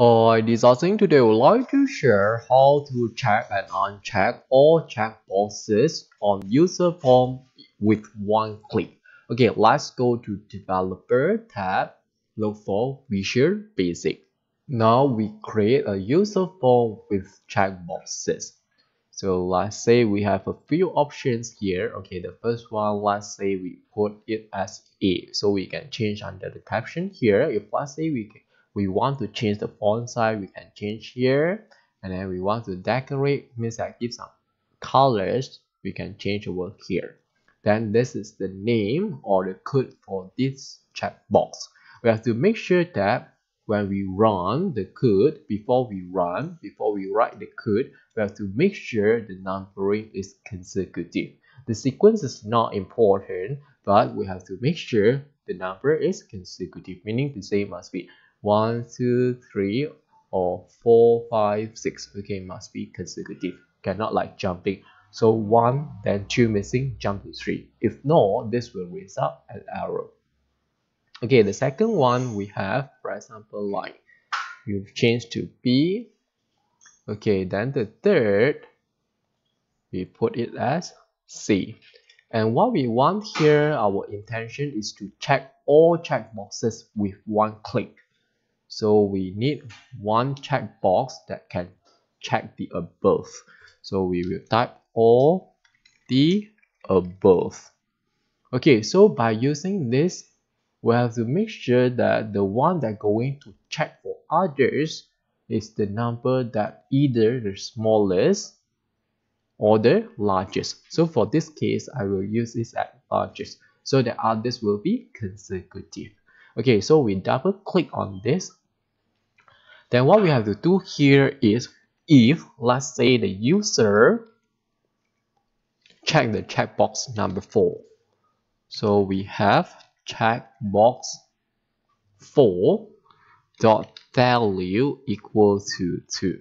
Hi, this Austin today I would like to share how to check and uncheck all checkboxes on user form with one click. Okay, let's go to developer tab, look for Visual Basic. Now we create a user form with checkboxes. So let's say we have a few options here. Okay, the first one, let's say we put it as A. So we can change under the caption here. If let's say we we want to change the font size we can change here. And then we want to decorate means that give some colors we can change over here. Then this is the name or the code for this checkbox we have to make sure that when we run the code before we run before we write the code we have to make sure the numbering is consecutive. The sequence is not important but we have to make sure the number is consecutive meaning the same must be one two three or four five six. Okay must be consecutive. Cannot like jumping. So one then two missing jump to three. If not this will result an error okay the second one we have for example like you've changed to b. Okay then the third we put it as c. And what we want here our intention is to check all checkboxes with one click so we need one checkbox that can check the above. So we will type all the above. Okay, so by using this, we have to make sure that the one that going to check for others is the number that either the smallest or the largest. So for this case, I will use this at largest so the others will be consecutive. Okay, so we double click on this then what we have to do here is if let's say the user check the checkbox number 4 so we have checkbox 4 dot value equal to 2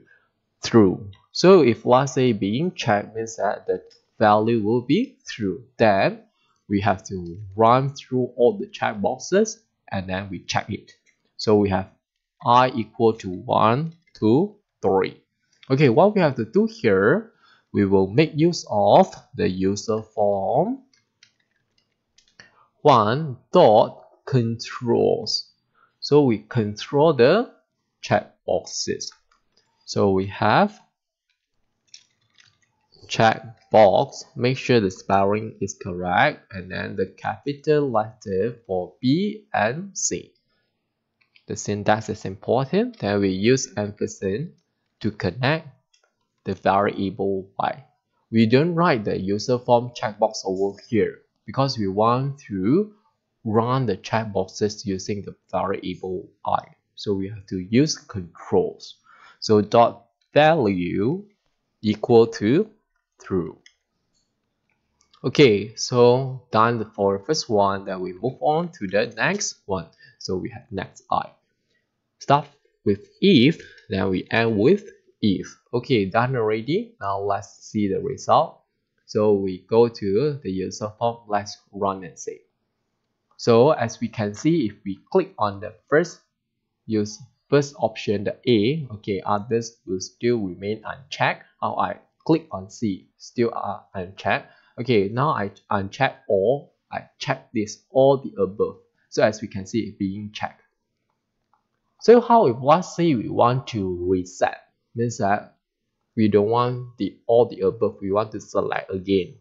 true. So if let's say being checked means that the value will be true then we have to run through all the checkboxes and then we check it. So we have i equal to 1, 2, 3. Okay, what we have to do here, we will make use of the user form 1 dot controls. So we control the checkboxes. So we have checkbox, make sure the spelling is correct, and then the capital letter for B and C. The syntax is important, that we use ampersand to connect the variable y. We don't write the user form checkbox over here because we want to run the checkboxes using the variable i. So we have to use controls. So dot value equal to true. Okay, so done for the first one, then we move on to the next one. So we have next i. Start with if, then we end with if. Okay, done already. Now let's see the result. So we go to the user form. Let's run and see. So as we can see, if we click on the first use first option, the A, okay, others will still remain unchecked. Now I click on C, still are unchecked. Okay, now I uncheck all. I check this all the above. So as we can see, being checked. So how if let's say we want to reset, means that we don't want the all the above, we want to select again.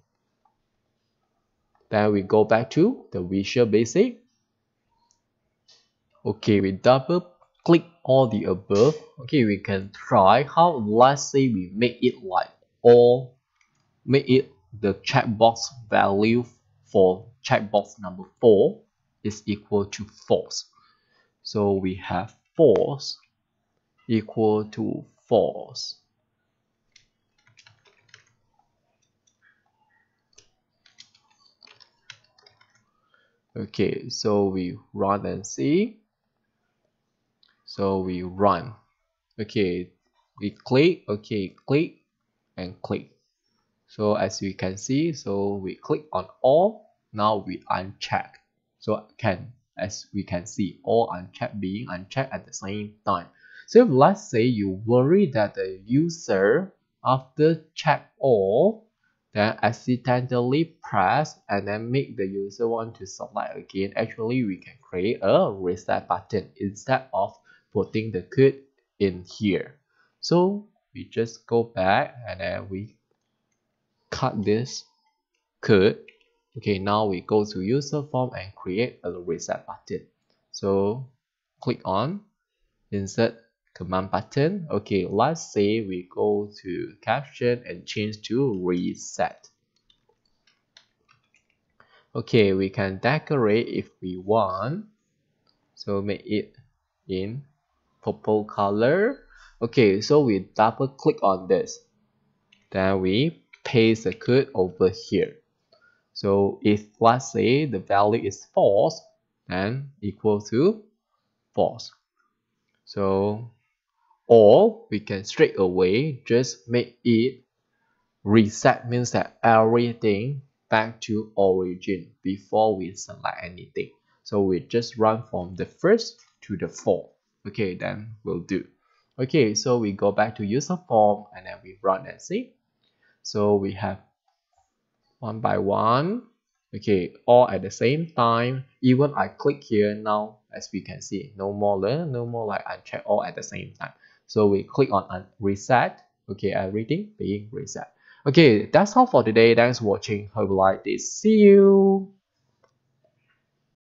Then we go back to the Visual Basic. Okay, we double click all the above. Okay, we can try how let's say we make it like all, make it the checkbox value for checkbox number 4 is equal to false. So we have false equal to false. Okay, so we run and see. So we run. Okay, we click, okay, click and click. So as you can see, so we click on all, now we uncheck. So can as we can see all unchecked being unchecked at the same time. So if let's say you worry that the user after check all then accidentally press and then make the user want to select again actually we can create a reset button instead of putting the code in here. So we just go back and then we cut this code okay now we go to user form and create a reset button. So click on insert command button. Okay let's say we go to caption and change to reset. Okay we can decorate if we want. So make it in purple color. Okay so we double click on this. Then we paste the code over here so if let's say the value is false then equal to false. So or we can straight away just make it reset means that everything back to origin before we select anything. So we just run from the first to the fourth. Okay then we'll do. Okay so we go back to user form and then we run and see. So we have one by one. Okay all at the same time. Even I click here now as we can see no more learn no more like uncheck all at the same time. So we click on uh, reset. Okay everything being reset. Okay that's all for today. Thanks for watching. Hope you like this. See you